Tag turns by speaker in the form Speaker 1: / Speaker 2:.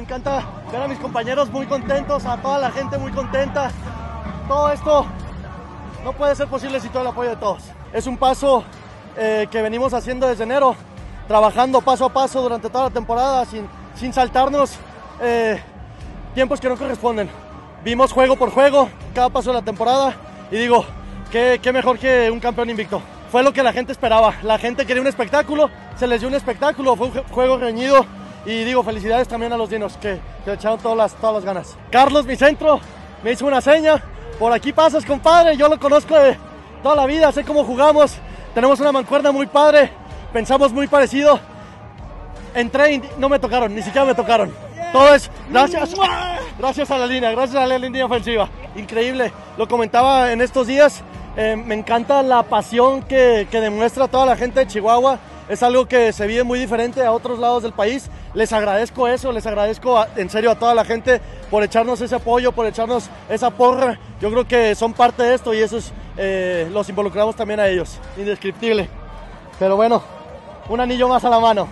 Speaker 1: encanta ver a mis compañeros muy contentos, a toda la gente muy contenta. Todo esto no puede ser posible sin todo el apoyo de todos. Es un paso eh, que venimos haciendo desde enero, trabajando paso a paso durante toda la temporada, sin, sin saltarnos eh, tiempos que no corresponden. Vimos juego por juego cada paso de la temporada y digo, qué, qué mejor que un campeón invicto. Fue lo que la gente esperaba. La gente quería un espectáculo, se les dio un espectáculo, fue un juego reñido y digo felicidades también a los dinos que, que echaron todas las, todas las ganas. Carlos, mi centro, me hizo una seña. Por aquí pasas, compadre. Yo lo conozco de toda la vida, sé cómo jugamos. Tenemos una mancuerna muy padre, pensamos muy parecido. Entré y no me tocaron, ni siquiera me tocaron. Todo es gracias, gracias a la línea, gracias a la línea ofensiva. Increíble. Lo comentaba en estos días. Eh, me encanta la pasión que, que demuestra toda la gente de Chihuahua es algo que se vive muy diferente a otros lados del país. Les agradezco eso, les agradezco en serio a toda la gente por echarnos ese apoyo, por echarnos esa porra. Yo creo que son parte de esto y eso es, eh, los involucramos también a ellos. Indescriptible. Pero bueno, un anillo más a la mano.